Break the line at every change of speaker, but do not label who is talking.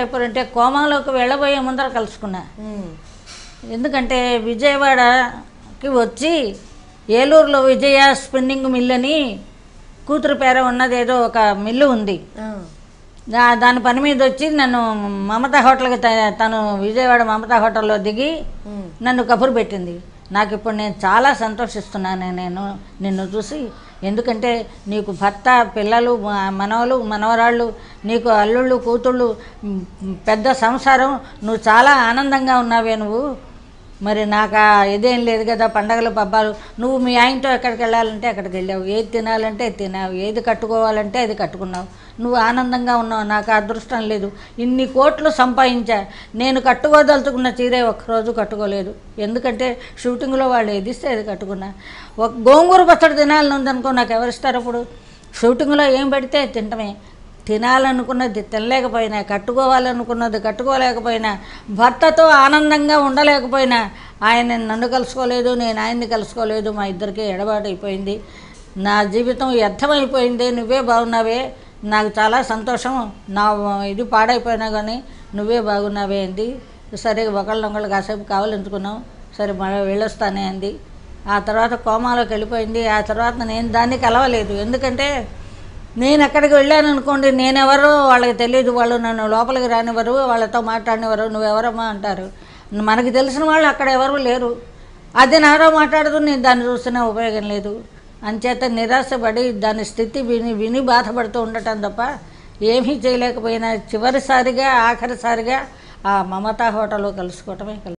ఎప్పుడంటే కోమాలోకి వెళ్ళబోయే ముందర కలుసుకున్నా. ఎందుకంటే విజయవాడకి వచ్చి ఏలూరులో విజయ స్పిన్నింగ్ మిల్ అని కూతురు పేర ఉన్నది ఏదో ఒక మిల్లు ఉంది దాని పని మీద వచ్చి నన్ను మమతా హోటల్కి తను విజయవాడ మమతా హోటల్లో దిగి. నన్ను కబురు పెట్టింది నాకు ఇప్పుడు నేను చాలా సంతోషిస్తున్నాను నేను నిన్ను చూసి. ఎందుకంటే నీకు భర్త పిల్లలు మనవలు మనవరాళ్ళు నీకు అల్లుళ్ళు కూతుళ్ళు పెద్ద సంసారం నువ్వు చాలా ఆనందంగా ఉన్నావే నువ్వు. మరి నాకు ఇదేం లేదు కదా పండగలు పబ్బాలు. నువ్వు మీ ఆయనతో ఎక్కడికి వెళ్ళాలంటే అక్కడికి వెళ్ళావు. ఏది తినాలంటే తినావు. ఏది కట్టుకోవాలంటే అది కట్టుకున్నావు. నువ్వు ఆనందంగా ఉన్నావు. నాకు అదృష్టం లేదు. ఇన్ని కోట్లు సంపాదించా. నేను కట్టుకోదలుచుకున్న చీరే ఒక్కరోజు కట్టుకోలేదు. ఎందుకంటే షూటింగ్లో వాళ్ళు ఏదిస్తే అది కట్టుకున్నా. ఒక గోంగూర పచ్చడి తినాలని ఉందనుకో నాకు ఎవరిస్తారు అప్పుడు? షూటింగ్లో ఏం పెడితే తింటమే. తినాలనుకున్నది తినలేకపోయినా కట్టుకోవాలనుకున్నది కట్టుకోలేకపోయినా భర్తతో ఆనందంగా ఉండలేకపోయినా ఆయన నన్ను కలుసుకోలేదు నేను ఆయన్ని కలుసుకోలేదు మా ఇద్దరికి ఎడబాటు అయిపోయింది. నా జీవితం వ్యర్థమైపోయింది. నువ్వే బాగున్నావే. నాకు చాలా సంతోషం. నా ఇది పాడైపోయినా కానీ నువ్వే బాగున్నావే అంది. సరే ఒకళ్ళనొకళ్ళు కాసేపు కావాలనుకున్నాం సరే మళ్ళీ వెళ్ళొస్తానే అంది. ఆ తర్వాత కోమాలోకి వెళ్ళిపోయింది. ఆ తర్వాత నేను దాన్ని కలవలేదు. ఎందుకంటే నేను ఎక్కడికి వెళ్ళాను అనుకోండి నేనెవరో వాళ్ళకి తెలియదు వాళ్ళు నన్ను లోపలికి రానివ్వరు వాళ్ళతో మాట్లాడినవరు నువ్వెవరమ్మా అంటారు. మనకు తెలిసిన వాళ్ళు అక్కడ ఎవరు లేరు. అది నారో మాట్లాడదు నేను దాన్ని చూస్తున్నా ఉపయోగం లేదు. అంచేత నిరాశపడి దాని స్థితి విని విని బాధపడుతూ ఉండటం తప్ప ఏమీ చేయలేకపోయినా చివరిసారిగా ఆఖరిసారిగా ఆ మమతా హోటల్లో కలుసుకోవటమే కలు